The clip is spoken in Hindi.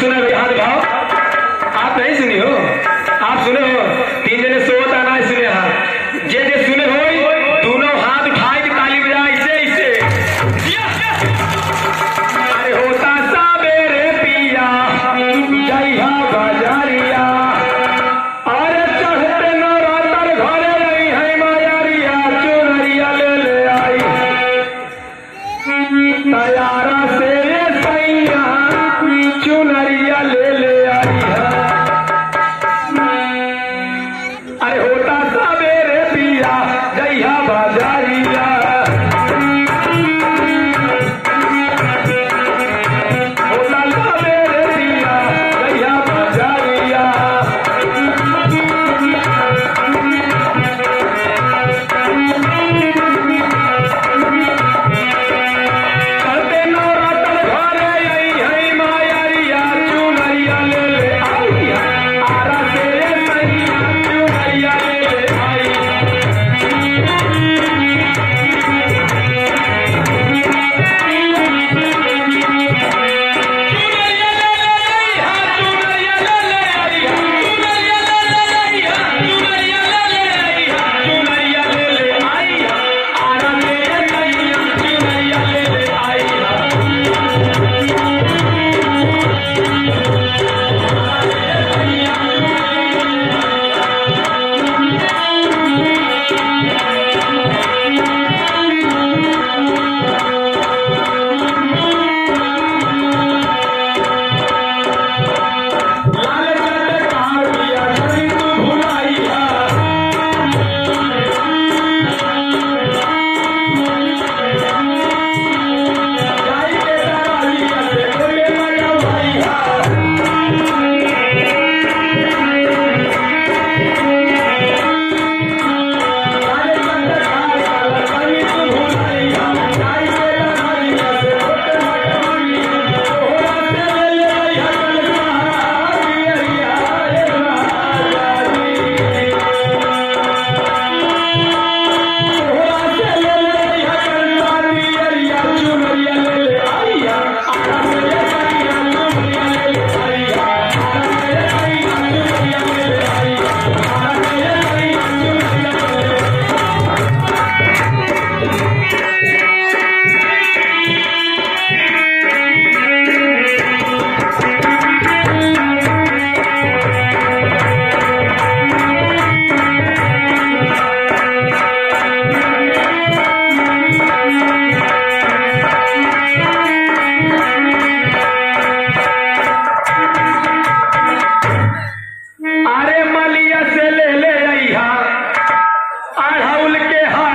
सुना हो आप सुने हो? Ô, Tatá, Monday,